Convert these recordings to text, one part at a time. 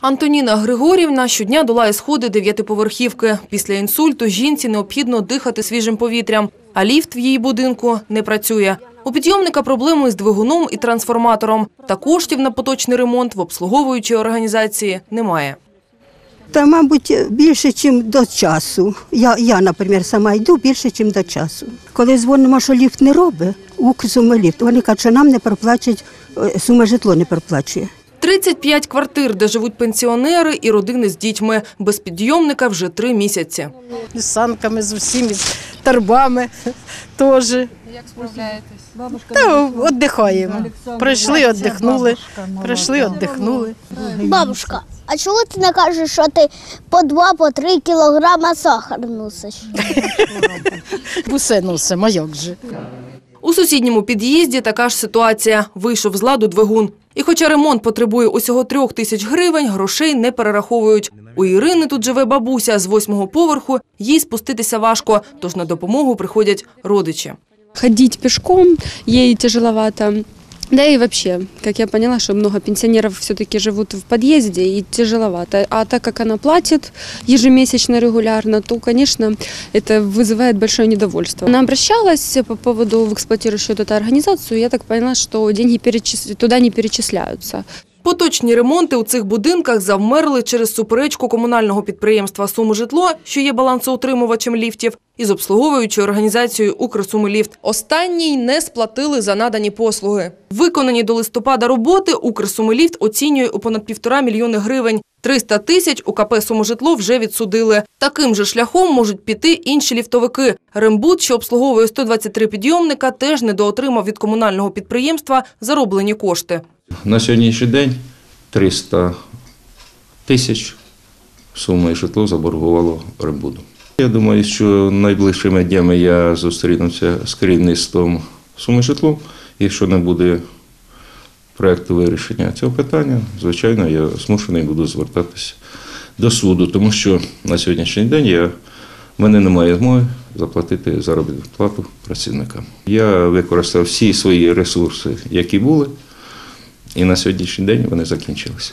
Антоніна Григорівна щодня долає сходи дев'ятиповерхівки. Після інсульту жінці необхідно дихати свіжим повітрям, а ліфт в її будинку не працює. У підйомника проблеми з двигуном і трансформатором. Та коштів на поточний ремонт в обслуговуючій організації немає. Та, мабуть, більше, ніж до часу. Я, я, наприклад, сама йду більше, ніж до часу. Коли дзвонимо, що ліфт не робить, Укрсумеліфт, вони кажуть, що нам не проплачуть, е, сума житло не проплачує. 35 квартир, де живуть пенсіонери і родини з дітьми. Без підйомника вже три місяці. з санками, з усіми, з торбами теж. Як справляєтесь? Та віддихаємо. Прийшли, віддихнули. Прийшли, віддихнули. Бабушка, а чого ти не кажеш, що ти по два, по три кілограма сахар носиш? Усе носимо, як же. У сусідньому під'їзді така ж ситуація. Вийшов з ладу двигун. І хоча ремонт потребує усього трьох тисяч гривень, грошей не перераховують. У Ірини тут живе бабуся з восьмого поверху, їй спуститися важко, тож на допомогу приходять родичі. Ходити пішком їй тяжеловато. Да и вообще, как я поняла, что много пенсионеров все-таки живут в подъезде и тяжеловато. А так как она платит ежемесячно регулярно, то, конечно, это вызывает большое недовольство. Она обращалась по поводу в эксплуатирующую эту организацию. Я так поняла, что деньги перечис- туда не перечисляются. Поточні ремонти у цих будинках завмерли через суперечку комунального підприємства «Сумижитло», що є балансоутримувачем ліфтів, із обслуговуючою організацією «Укрсумиліфт». Останній не сплатили за надані послуги. Виконані до листопада роботи «Укрсумиліфт» оцінює у понад півтора мільйони гривень. 300 тисяч у КП «Сумижитло» вже відсудили. Таким же шляхом можуть піти інші ліфтовики. Рембут, що обслуговує 123 підйомника, теж недоотримав від комунального підприємства зароблені кошти. На сьогоднішній день 300 тисяч сума і житло заборгувало Рембуду. Я думаю, що найближчими днями я зустрінуся з керівництвом суми житло. Якщо не буде проєкту вирішення цього питання, звичайно, я змушений буду звертатися до суду, тому що на сьогоднішній день я, в мене немає змоги заплатити заробітну плату працівникам. Я використав всі свої ресурси, які були, і на сьогоднішній день вони закінчилися.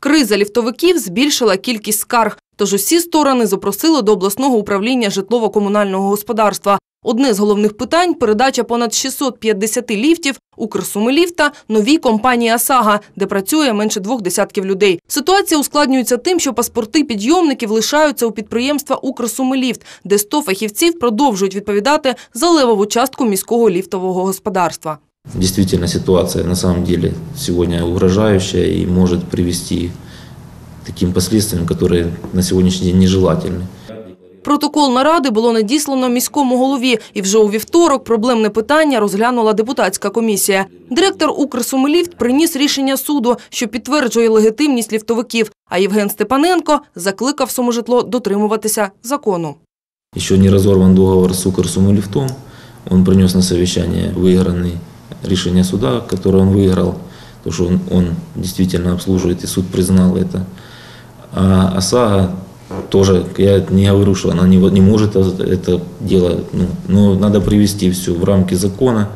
Криза ліфтовиків збільшила кількість скарг, тож усі сторони запросили до обласного управління житлово-комунального господарства. Одне з головних питань – передача понад 650 ліфтів «Укрсумиліфта» новій компанії «Асага», де працює менше двох десятків людей. Ситуація ускладнюється тим, що паспорти підйомників лишаються у підприємства «Укрсумиліфт», де 100 фахівців продовжують відповідати за левову частку міського ліфтового господарства. Действительно, ситуация на самом деле сегодня угрожающая и может привести к таким последствиям, которые на сегодняшний день нежелательны. Протокол наради було надіслано міському голові, і вже у вівторок проблемне питання розглянула депутатська комісія. Директор «Укрсумиліфт» приніс рішення суду, що підтверджує легітимність ліфтовиків, а Євген Степаненко закликав «Сумижитло» дотримуватися закону. Еще не разорван договор с Укрсумолифтом. Он принес на совещание выигранный решение суда, которое он выиграл, то что он, он действительно обслуживает, и суд признал это. А ОСАГО тоже, я не говорю, что она не, не может это дело, ну, но надо привести все в рамки закона.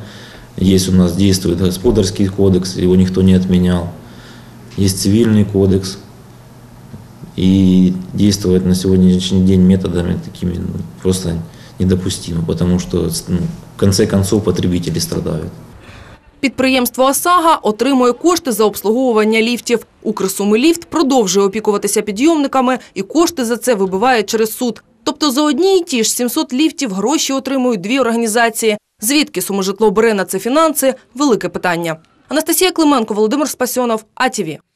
Есть у нас действует господарский кодекс, его никто не отменял. Есть цивильный кодекс. И действовать на сегодняшний день методами такими ну, просто недопустимо, потому что ну, в конце концов потребители страдают. Підприємство «Осага» отримує кошти за обслуговування ліфтів. «Укрсумиліфт» продовжує опікуватися підйомниками і кошти за це вибиває через суд. Тобто за одні й ті ж 700 ліфтів гроші отримують дві організації. Звідки суможитло бере на це фінанси – велике питання. Анастасія Клименко, Володимир Спасьонов, АТВ.